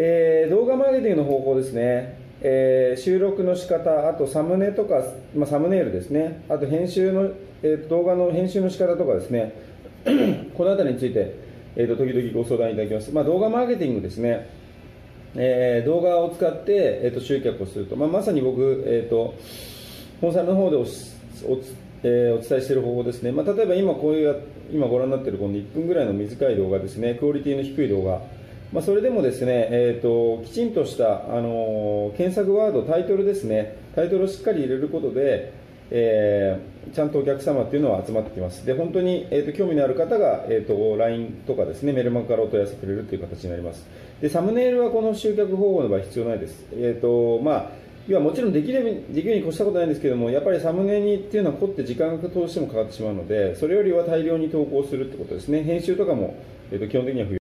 えー動画マーケティングの方法ですね、えー収録の仕方あとサムネとか、まあ、サムネイルですね。あと編集の、えー動画の編集の仕方とかですね。この辺りについて、えーと時々ご相談いただきます、まあ、動画マーケティングですね。えー動画を使って、えー、と集客をすると、まあ、まさに僕、えー、と本サイトの方でおおえーお伝えしている方法ですね、まあ、例えば今こういう今ご覧になっているこの1分ぐらいの短い動画ですね。クオリティの低い動画、まあ、それでもですね、えー、ときちんとした、あのー検索ワードタイトルですねタイトルをしっかり入れることで、えーちゃんとお客様っていうのは集まってきます。で本当に、えー、と興味のある方が、えー、と LINE とかですねメルマガからお問い合わせくれるという形になります。でサムネイルはこの集客方法の場合必要ないです、えーとまあ要はもちろんできればできるに越したことないんですけどもやっぱりサムネにっていうのは凝って時間がどうしてもかかってしまうのでそれよりは大量に投稿するってことですね。編集とかも、えー、と基本的には不要